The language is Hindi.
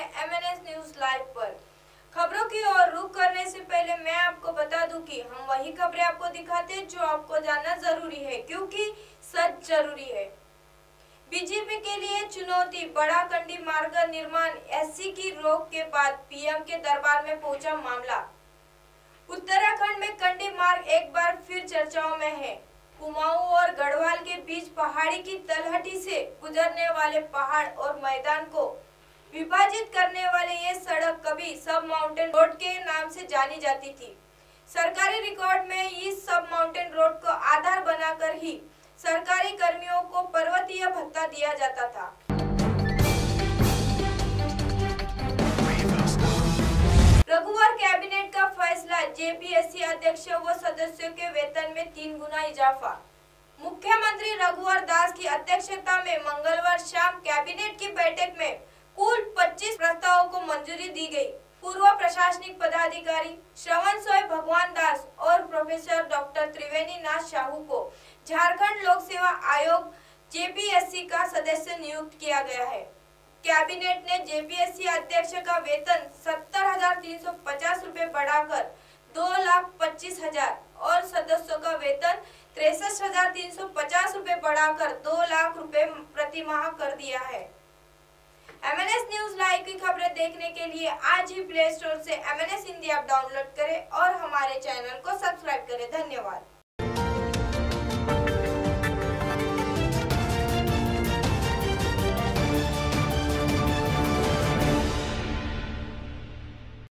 एमएनएस न्यूज़ लाइव पर। खबरों की ओर रुख करने से पहले मैं आपको बता दूँ कि हम वही खबरें आपको दिखाते हैं जो आपको जानना ज़रूरी है, क्योंकि सच ज़रूरी है। बीजेपी के लिए चुनौती बड़ा कंडी मार्ग निर्माण एससी की रोक के बाद पीएम के दरबार में पहुँचा मामला। उत्तराखंड में कंडी मार्ग एक बार फिर चर्चाओं में है। कुमाऊं और गढ़वाल के बीच पहाड़ी की तलहटी से गुजरने वाले पहाड़ और मैदान को विभाजित करने वाले ये सड़क कभी सब माउंटेन रोड के नाम से जानी जाती थी। सरकारी रिकॉर्ड में इस सब माउंटेन रोड को आधार बनाकर ही सरकारी कर्मियों को पर्वतीय भत्ता दिया जाता था। रघुवर कैबिनेट का फैसला जेपीएससी अध्यक्ष व सदस्यों के वेतन में तीन गुना इजाफा। मुख्यमंत्री रघुवर दास की अध्यक्षता में मंगलवार शाम कैबिनेट की बैठक में कुल 25 प्रस्तावों को मंजूरी दी गई। पूर्व प्रशासनिक पदाधिकारी श्रवण सोय भगवान दास और प्रोफेसर डॉक्टर त्रिवेणी नाथ साहू को झारखंड लोक सेवा आयोग जेपीएससी का सदस्य नियुक्त किया गया है कैबिनेट ने जेपीएससी अध्यक्ष का वेतन सत्तर हज़ार तीन सौ पचास रूपए बढ़ाकर दो लाख पच्चीस हज़ार और सदस्यों का वेतन तिरसठ हज़ार तीन सौ पचास रूपए बढ़ाकर दो लाख रुपए प्रति माह कर दिया है एमएनएस न्यूज़ लाइव की खबरें देखने के लिए आज ही प्ले स्टोर से एमएनएस हिंदी ऐप डाउनलोड करें और हमारे चैनल को सब्सक्राइब करें। धन्यवाद।